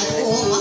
aku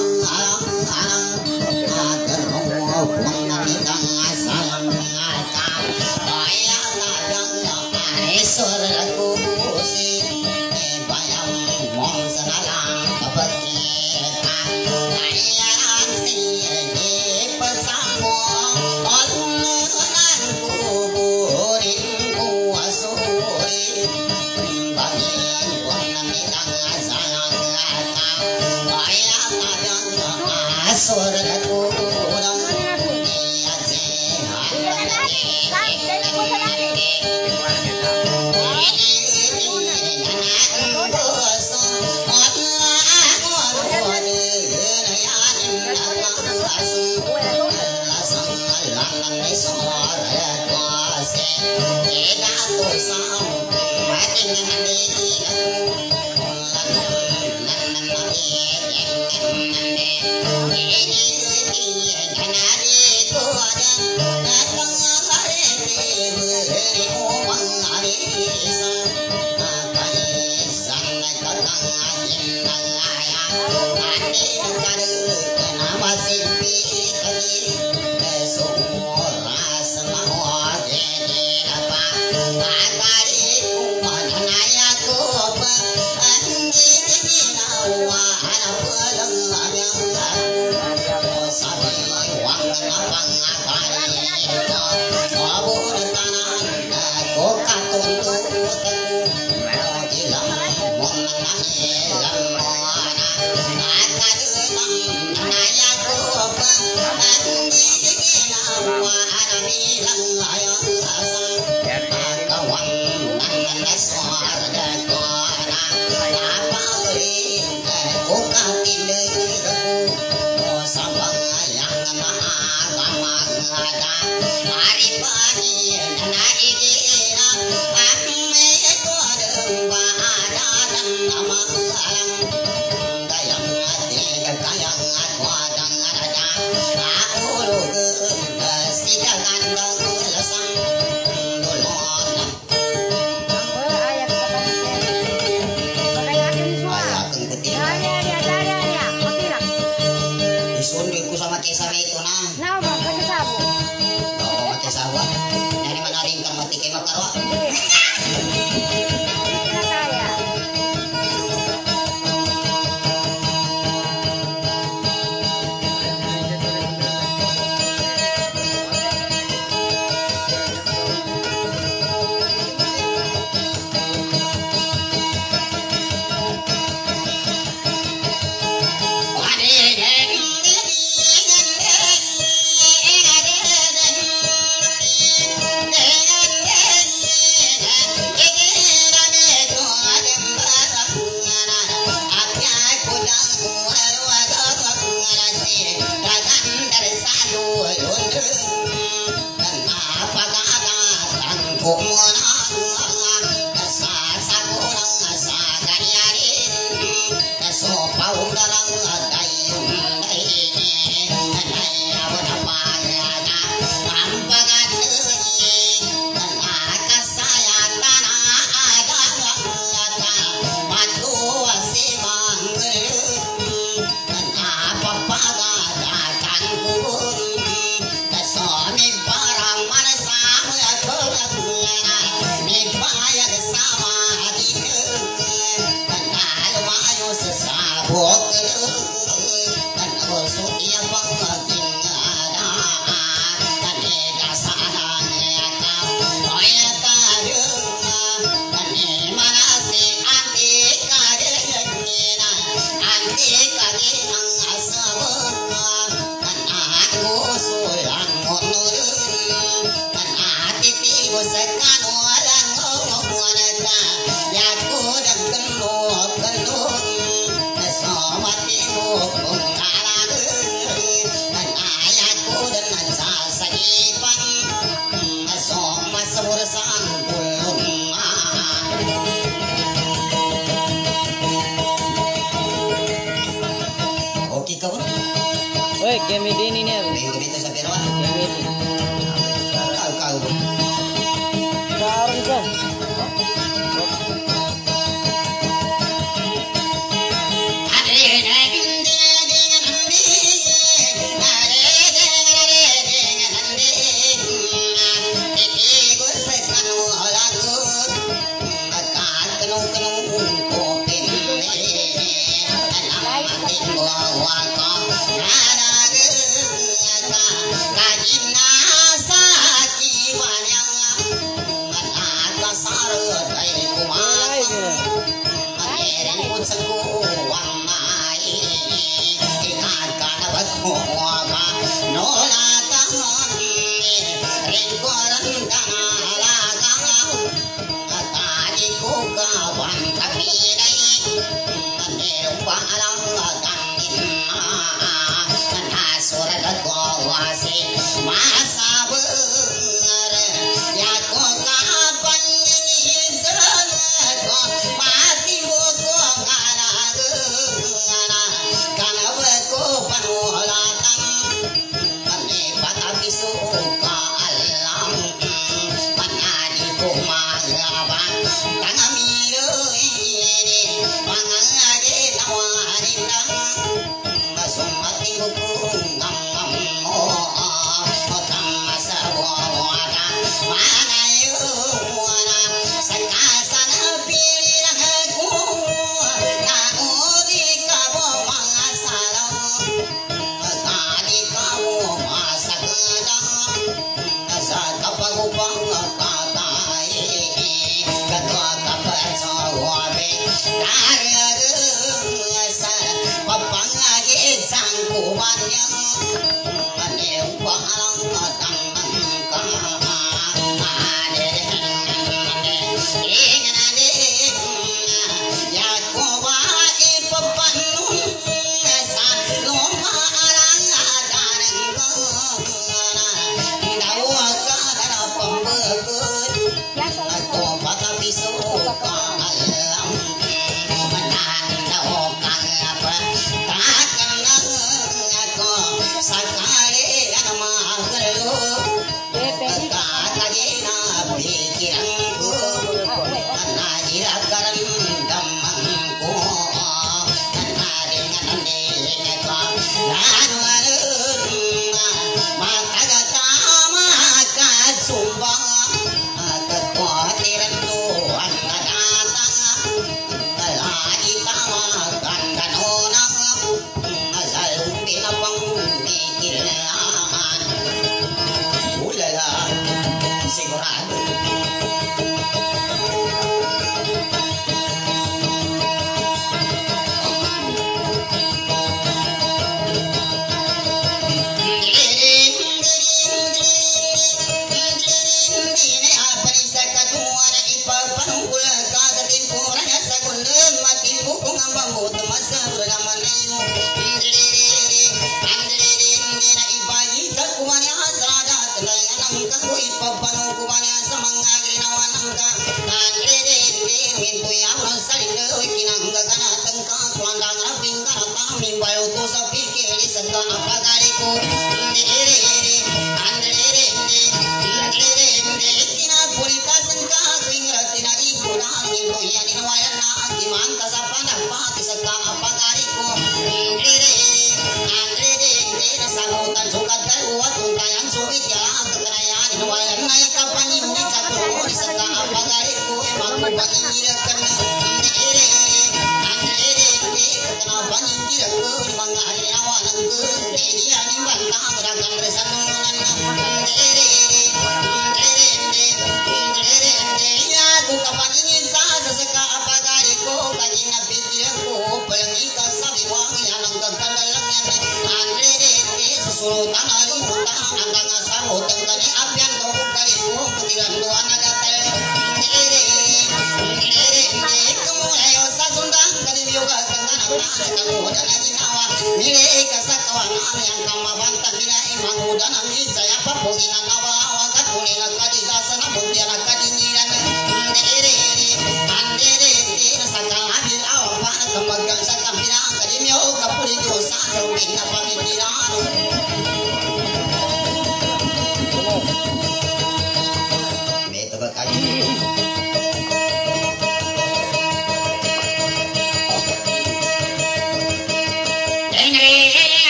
Beto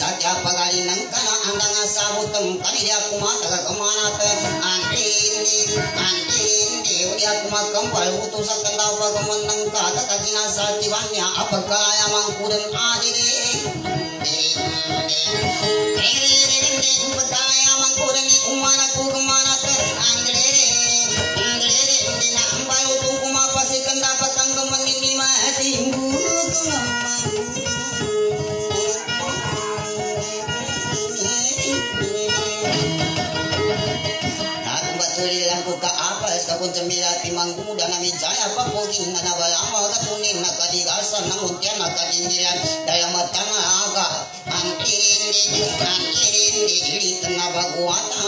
Satya pagaling ng kana ang nga sabutang kanila kumataga kamanata antindi antindi uli ako magkampal utos sa kandaw pagaman ng kata kagina sa tiwanya apagkaya mang kudang adire pagkaya mang kudang umana ko kumanata andre andre kadigasan ng untyan na kadindiran daya mata na aga antirindi antirindi ilit na baguatan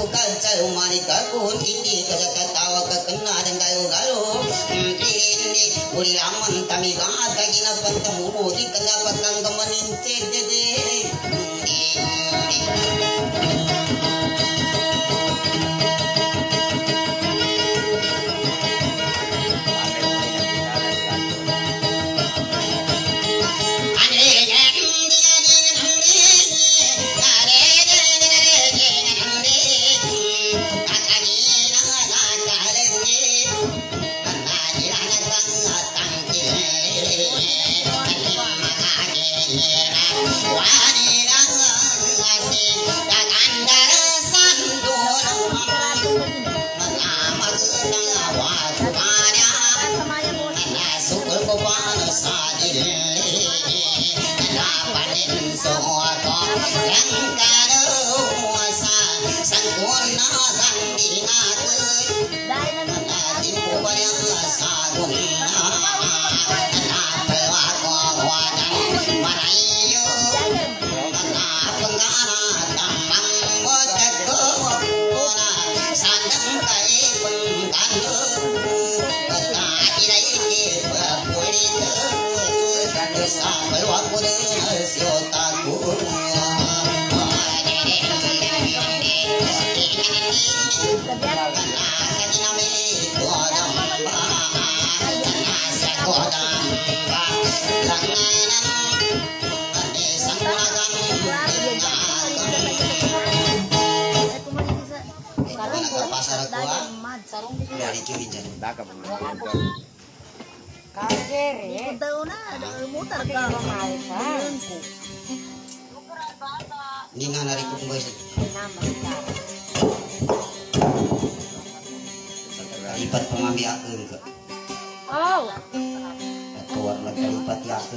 bukan calung manika kuhun ingi kajata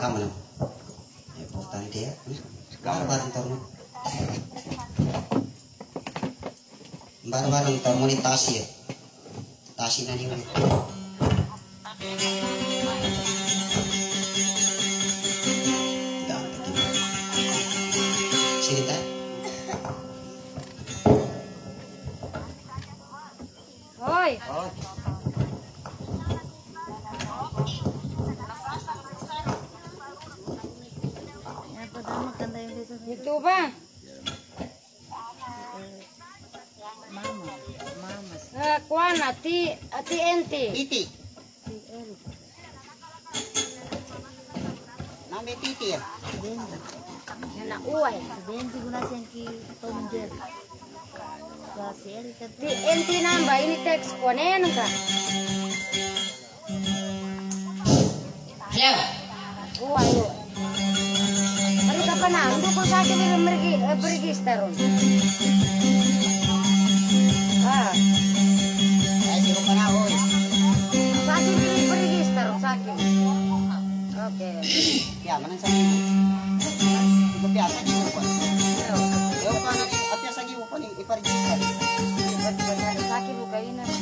kamu ya portane dia bareng bareng tormu ini. Tas ya. Tasina ini kainin.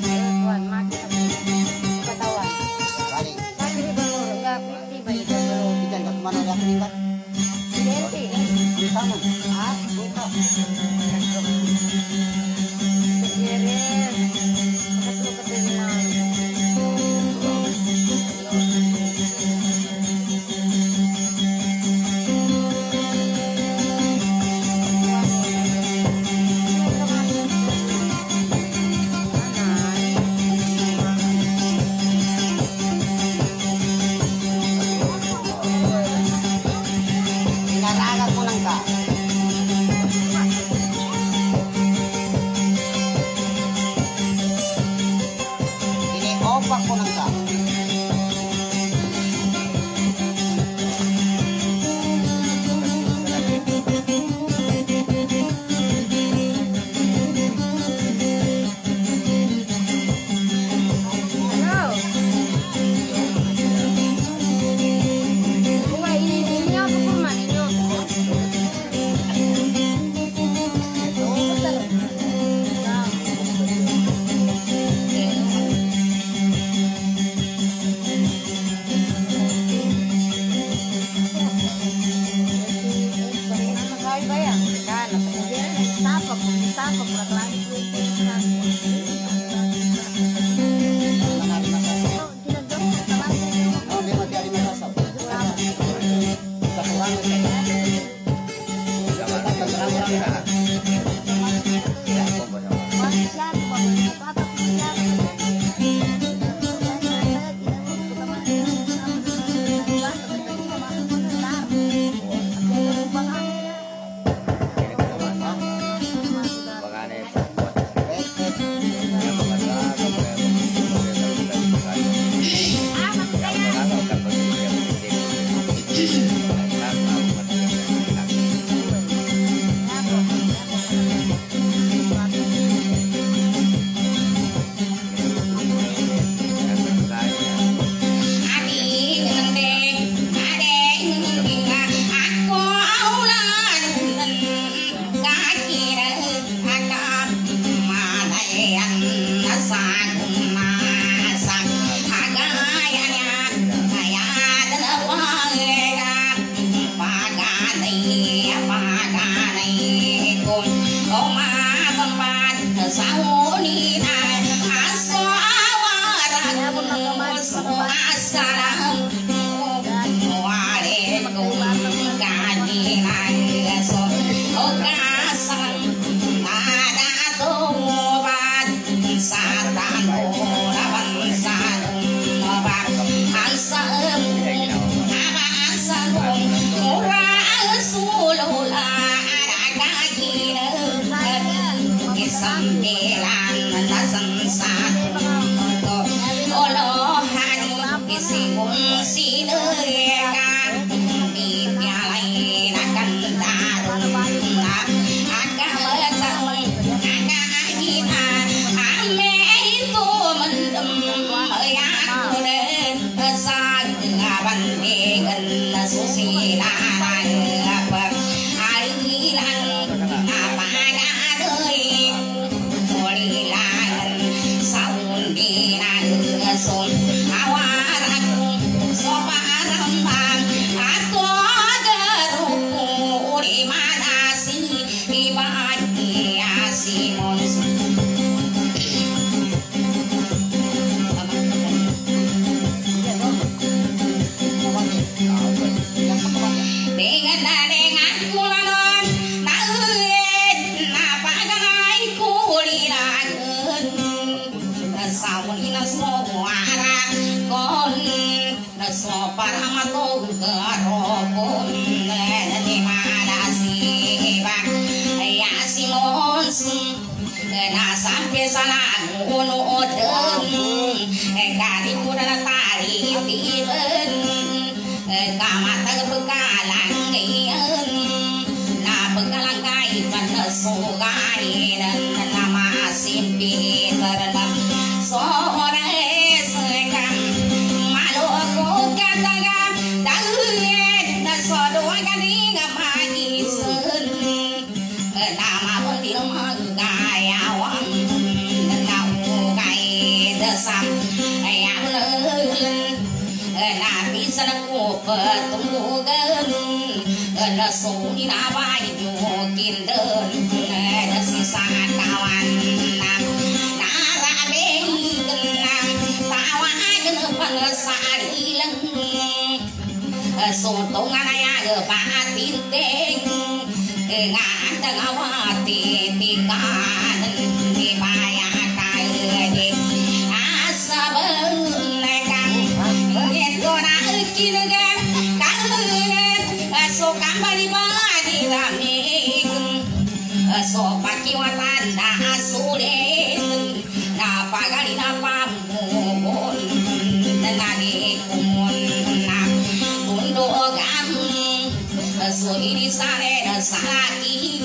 suhiri sare da sakin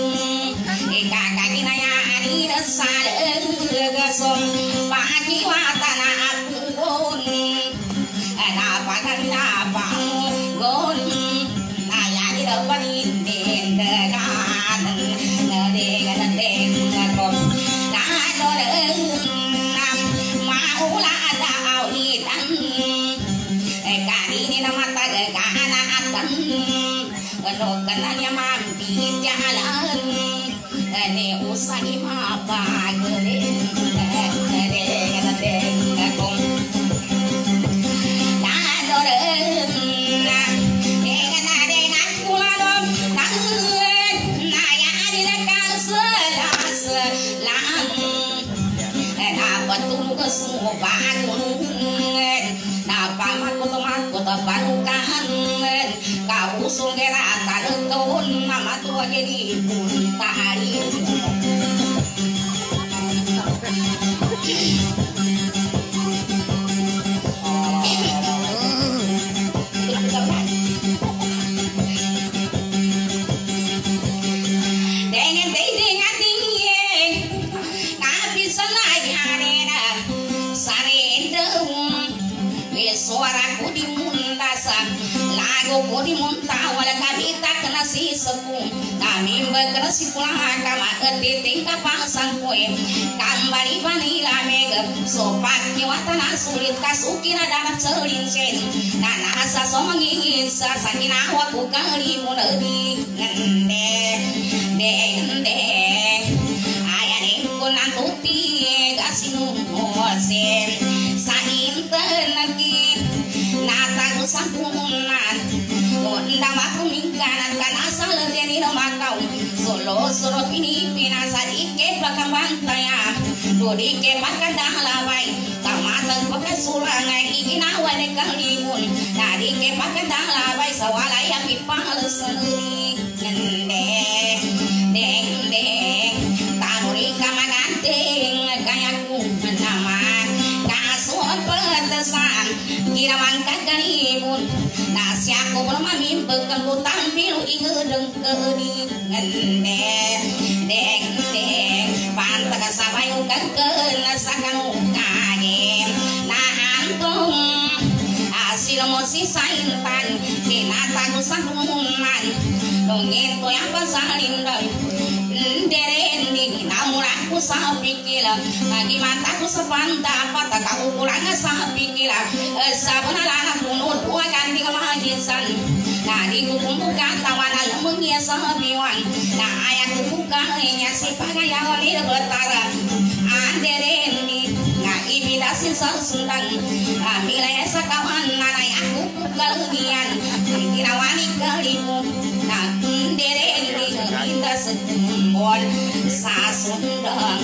e kakakina ya ani da sare eh, da Kami berkena si pulang Kama ketiting kapasang kue Kambali vanila mega Sopak nyewatana sulit Kasukina danak celincen Nana asa so mengingin Sakina waku kalimun Di ngende Dende Ayane kunan tuti Gasinu mosen Solo solo pini pina Sadike bakal bantaya Dodike bakal dahlawai Kamatan pakai sulangai Iginawa de kalimun Nadike bakal dahlawai Sawalaya pipal sendiri. Ngendek Deng deng Tanuri kamaganting Kayaku nama Kasuan petesan Kira mangkat kanibun Nasyaku belum ngân mẹ đen đen bàn ta sa bay cất cơn là sa căng cả nhẹ. Na an công à si lo một tan thì na ta cũng sắc mong đồng nghe tôi áp ba sa linh đời. Sa pikila Nagimata ko sa panta Pataka ukulang sa pikila Sabon na lang punod ko Agan di ka mahagisan Nadi ko kumbuka tawa na lumangya sa biwan Na ayak ko buka niya si pagayawan ni betara Anderendi nga ibidasin sa sundan Amila sa kawan nanay ako kepergian kira wani kelimu tapi dere ini jadi tak sedemun sasundang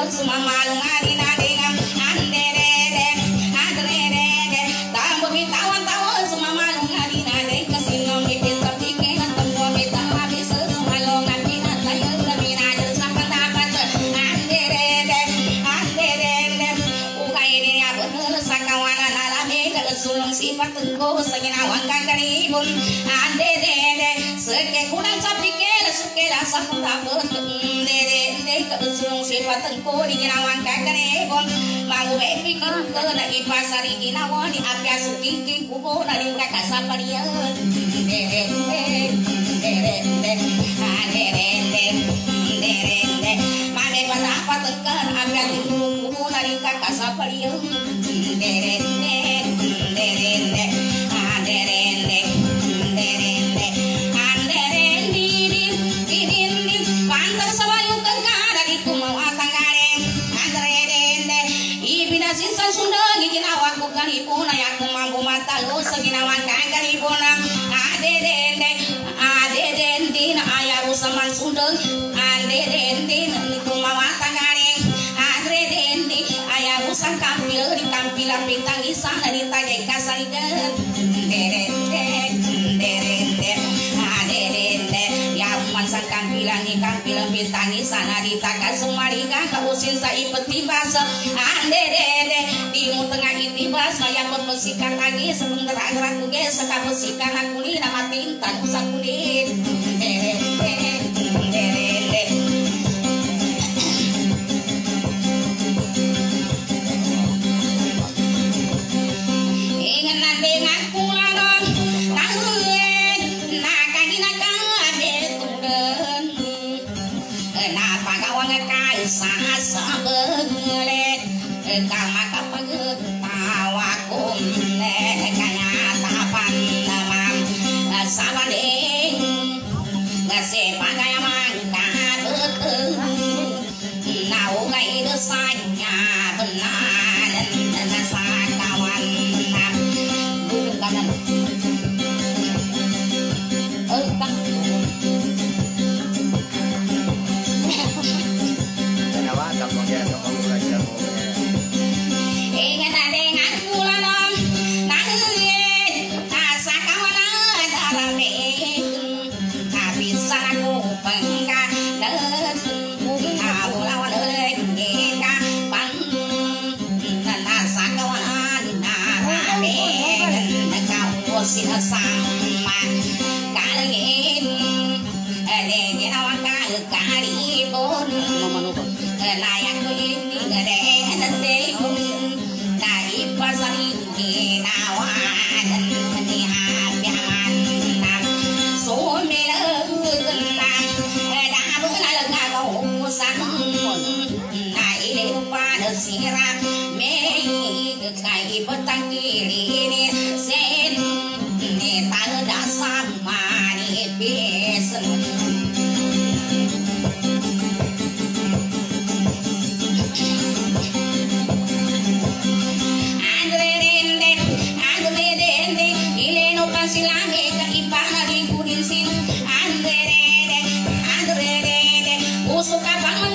我是妈妈的爱 magu epi keru ke na ipasari ginawa di apya suki ki kubo na di kakasa parian dere de dere de dere de dere de mane patapa tekan apya kubo kubo na di kakasa parian dere de ipet tibas Andedede Di tengah itibas Kaya pot musikan lagi Sebelum gerak-gerak kuge Seka musikan aku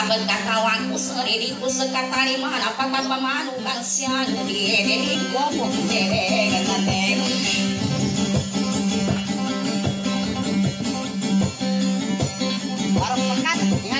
Sahabat kawanku sendiriku sekatari mana apakah memalukan siang di deh gopong deh kateng. Warung makan ya.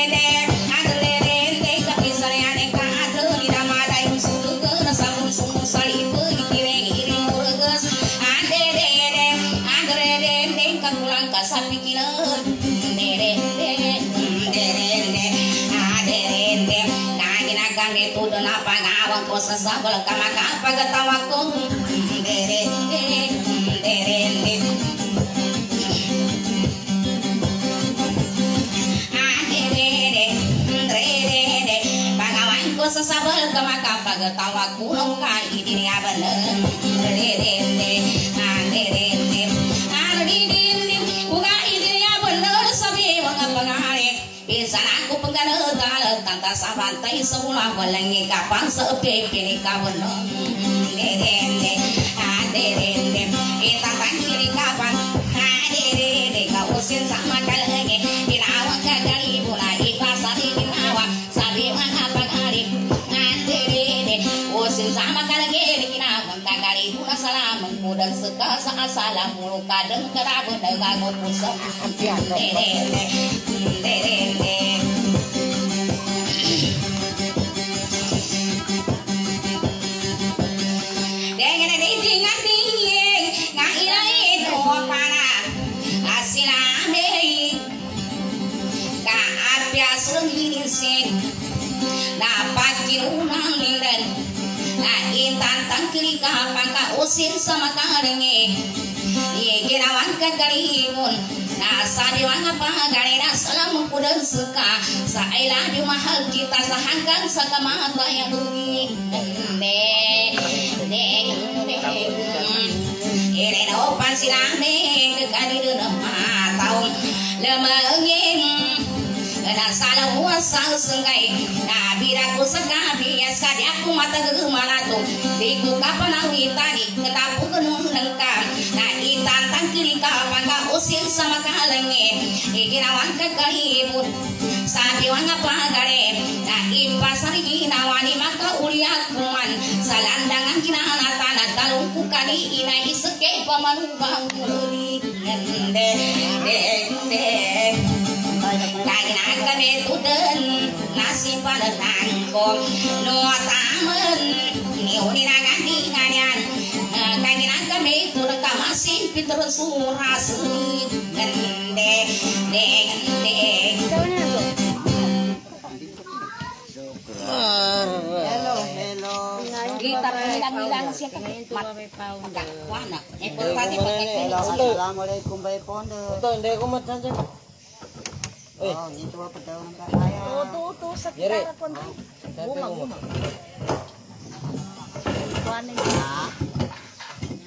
ngawang ko sa sabal ka ni so la wa la ni ka pan so pe pe ni ka wa no de de de ha de de de e ta pan si ni ka pan ha de de de ka o sin sa ma ka la ni ni la wa ka ka li bu la i pa sa ni ni na wa sa bi ma ka pa ka ri ha de de de o ta ka ri bu la sa la ma mu dan sa ka sa sa la mu ka dan ka ra bu da ginawan kagalimun Nasa di mga pagani na salam kudan suka Sa ilalim mahal kita sa hanggang sa kamatayan De, de, de, Ireno pansilame kekadiru na mataw Lemengin na salah muasal sungai na bira ko sa gabi as kadi aku mata gemalato biku kapan awi tadi ketapu kenung nengkam na itan tangkiri kapan ka usir sama kalengi iginawan ka kahibun sabi wanga pagare na ipasari ginawani maka uliak kuman salandangan kinahanatan at talong kukani ina isake pamanubang muli de de de lagi nak kami tuden nasi pada tangkong no tamen ni kami turun masih pinter suras gende de gende Hello, hello. gitar siya wana eh Assalamualaikum Bay Pondo. Ito, hindi. Oh, gitu daw ng. Tuto sa pana. pagkakapita. Epic ka.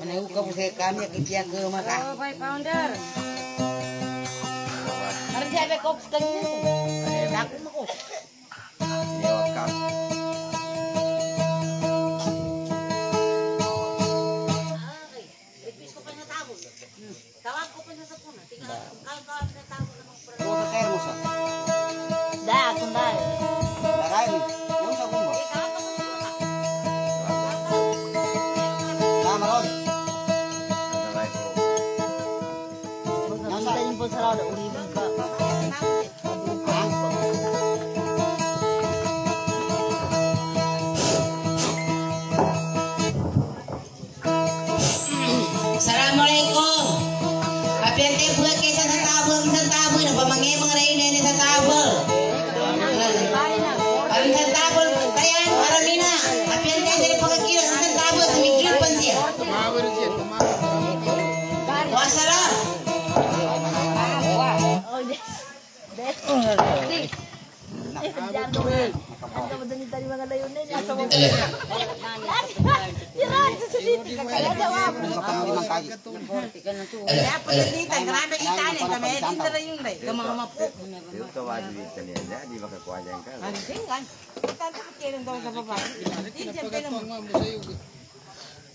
Mana sa kami kitya ke rumah ka. Oh, by pounder. Harus dia be kok sekali. Aku mau. Tawag ko pa sa puna. Tingnan ko kawan sa tao na Ko sa termos. Tadi mga layon na yun. Nasa mga Tiran, susulit. Kaya jawab. Kaya pagalitan, grabe itanin. Kami, hindi na rin yun. Kaya mga mapu. Yung kawajibitan yan, di ba kakwajan ka? Ang tinggan. Kita sa kirin daw sa baba. Dyan pa naman.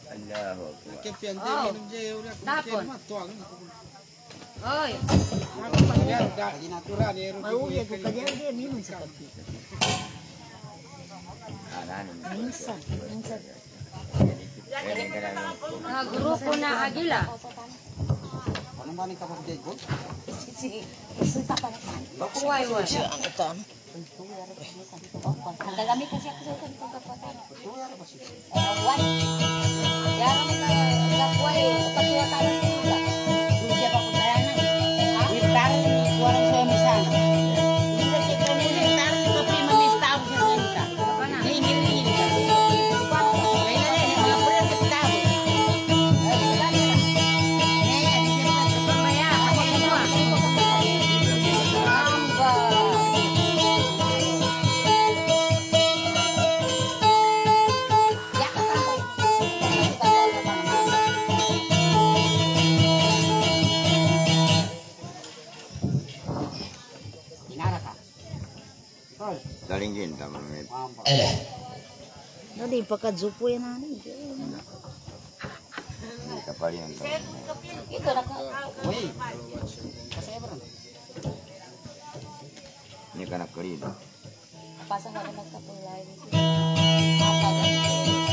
Allahu Akbar. Tapon. Oy. Mauya ko kanya dia minum sa kapi. Minsan. Minsan. Mga grupo na agila. Ano ba ni kapag date ko? Si, si, pa na. Why, why? Ang itam. Ang dalami kasi ako sa itong pagkakatan. Why? Yara mo na, why? Kapag wala ka na ipakazupo yan ani. Gitu. Kapal yan. Ito naka. Uy. Kasi ba? Ni kana karido. Pasang ka na magkapulay. Apa? Kan?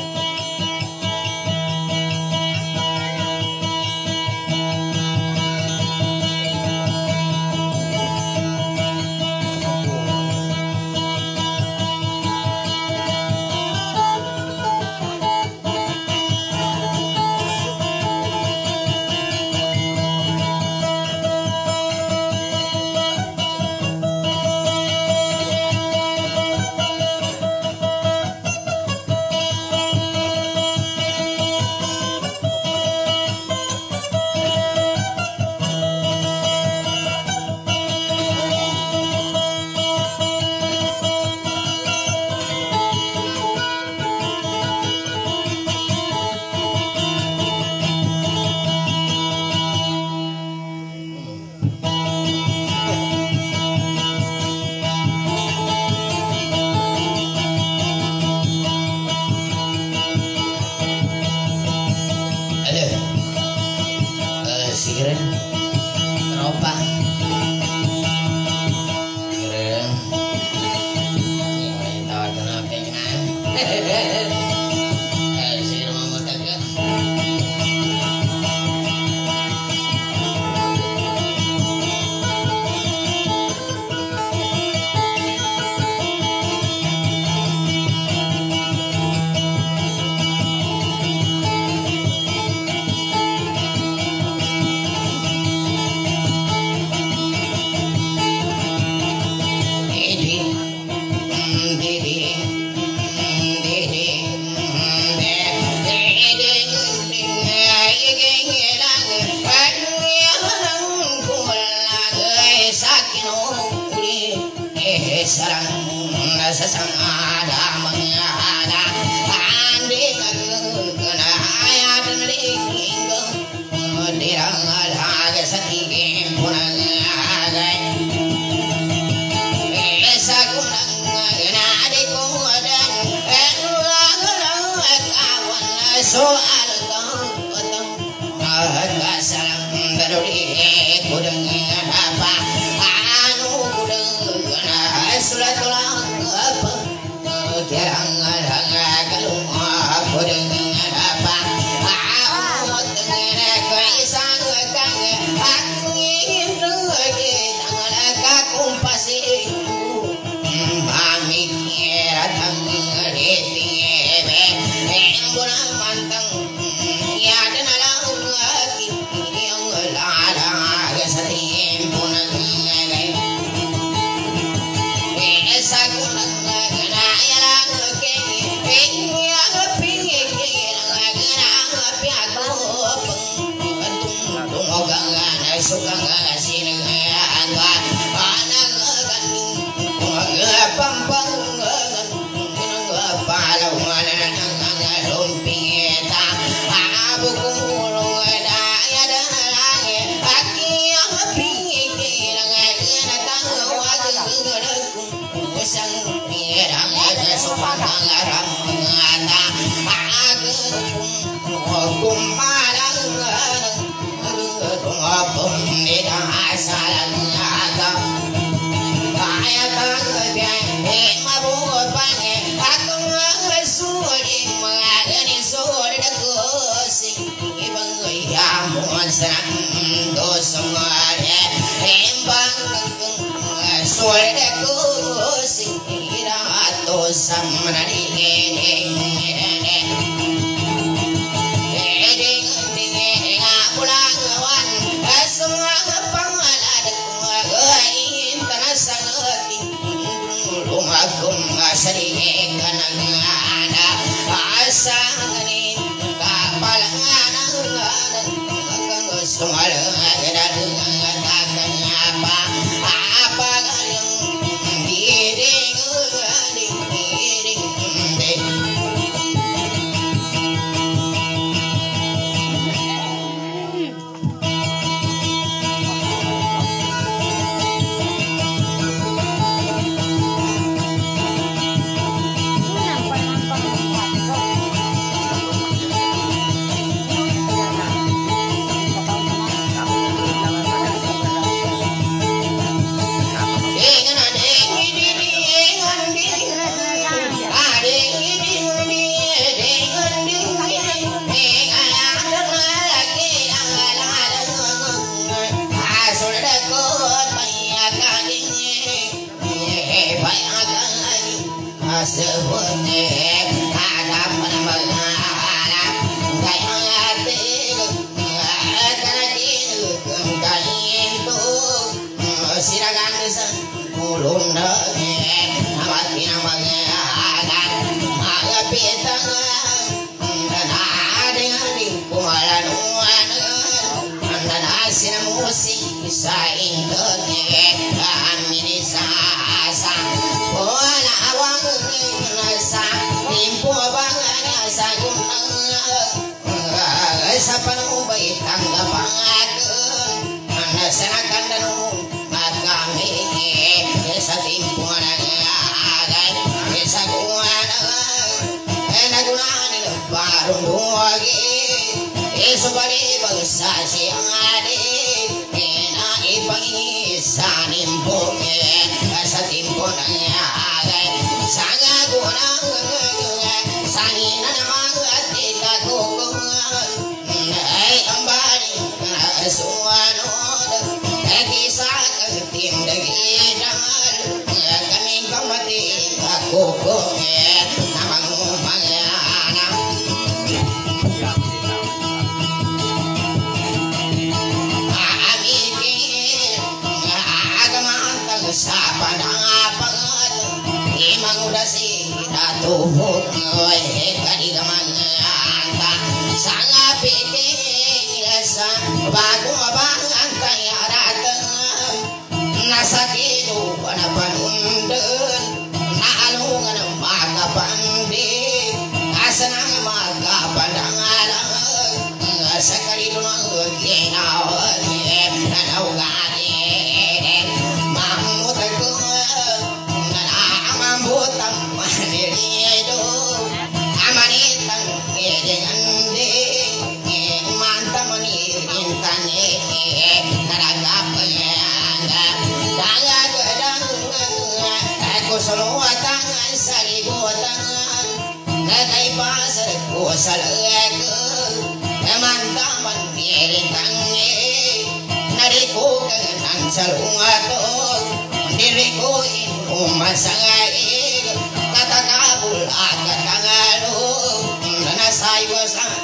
Yeah.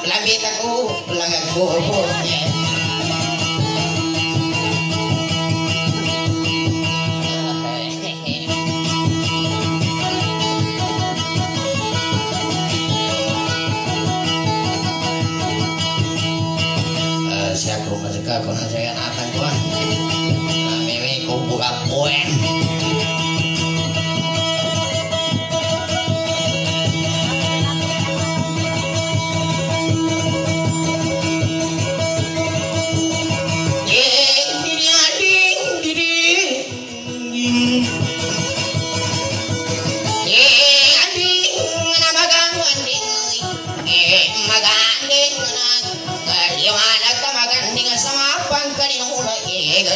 Lagi tak ulang aku.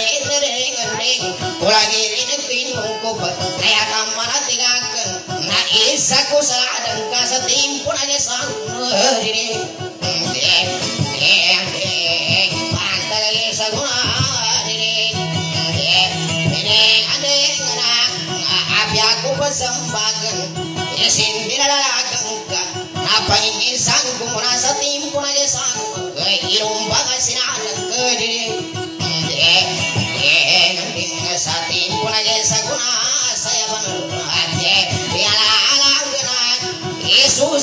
tere na ada agak muka, apa ingin sanggup merasa timpun aja sanggup, irumba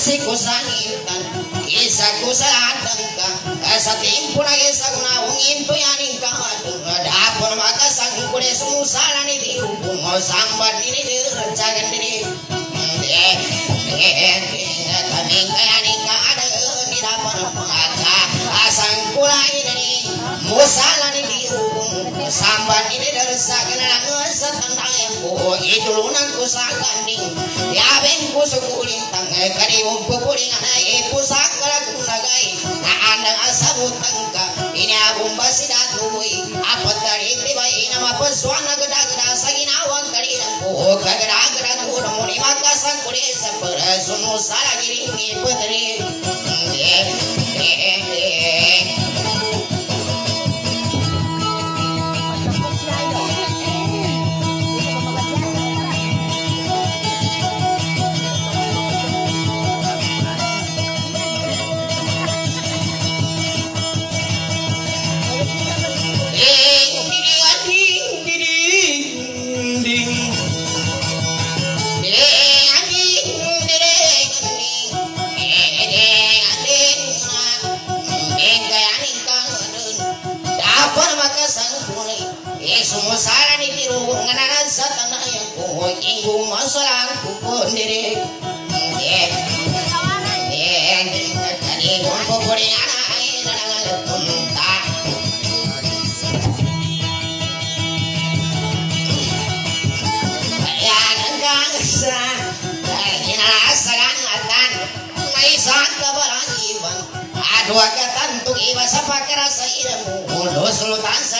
si kusanintang isa kusaatangka ada, na isa kunaungin to yaning kaatang adapon makasang kune sumusala ni dikumpung sambat ni ni recagan ni kaming kaya ni kaadang ada dapat makaka asang kulay ni Musala Musalan dirung Samban ini dersak Nalagosa tentang empu Idulunan pusaka ning Yabeng kusukuling Tangai kadiwong pupuling Anai pusaka lagu eh, eh, nagai. Taandang asabu tangka Ini abum basidatuwi Apa tarik tibai Nama pesuana geda-geda Saginawang karirang Puhu kageda-geda Kudamun imakasan Kulis Perasun musala giringi putri iba sa pakara sa ilamu Ulo sultan sa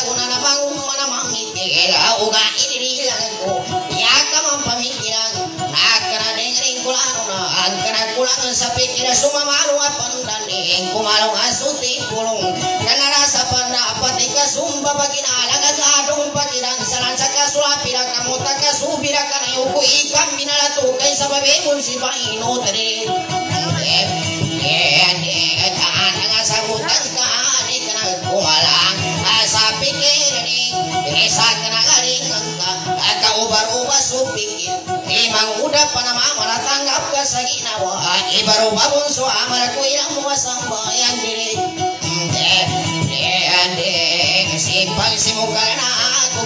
kulang sa pikiran sumamalu apan danding kumalong asuti pulong kana rasa pana apati ka sumba bagina laga adong pakiran salan sa kasulapira kamuta kasubira kana yuko ikam minalatu kay sa babe mun si paino tere eh eh eh taan kumalang sa pikiran ni Isa ka na galing ka at kaubar-uba supikit Limang uda pa na mamaratanggap ka sa ginawa Ibaruba bunso amara ko ilang mga sambayan diri Hindi, hindi, hindi Simpang simukal na ako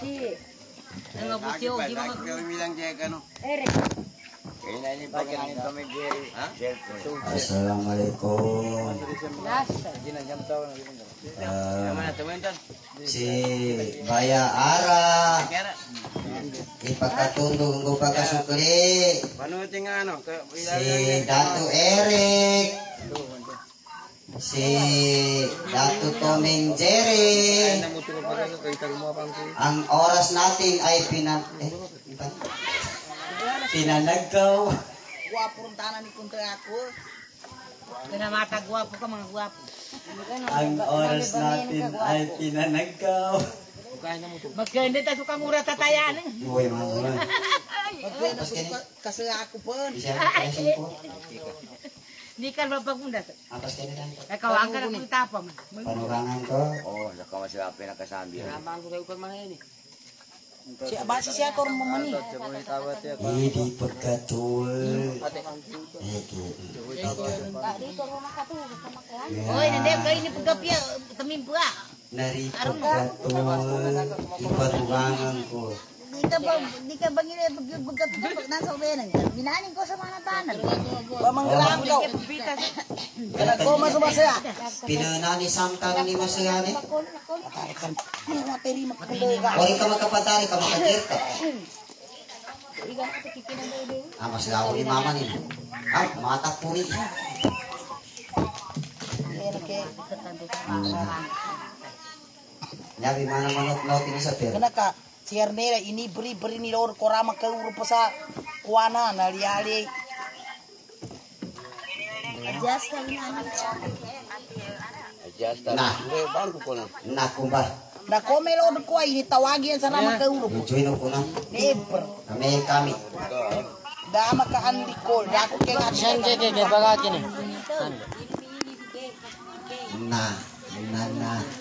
Si. Assalamualaikum. Eh, si Baya Ara ipakatulong ko ano. si Datu Eric si Datu Toming Jerry ang oras natin ay pinan eh, pinanagaw Guwapo rin tanan ni kunto ako. Pinamata guwapo ka mga guwapo. ang oras natin ay pinanagaw Magkanda tayo kang ura tatayan. Uy, mga mga. Kasi ako po. Bisa kasi po. Di ka mapagunda. Kan. Kakawang ka na kung tapa man. Panurangan ko. Oh, saka masih apa nak kesambil. Si basi siya ko mo mani. Hindi pagkatul. Oy, nande kay ni pagapya tamimpa. Nari. Ipanurangan ko. Di ka ba, di ka ba ngire pagkat pag nasa ubenan ka? Minanin ko sa mga tanan. Pamanglang daw. Kana ko masumasa. Pinanani samtang ni masayani. Ni materi makulaga. Huwag ka magkapatari ka makagir ka. Ah, mas lawa ni mama ni. Ah, matak po ni. Nyabi mana manot not ini sa per. Kana ka si Ernera ini beri beri ni lor korama ka uro pa sa kuana na liali. Adjust ka ina Nah, nah kumbar. Na kome lor ko ay ni tawagi yan sa nama ka uro. Join ko na. Never. Kami kami. Dama ka andi ko. Da ko kay nga Sende ke ke. Nah, nah, nah.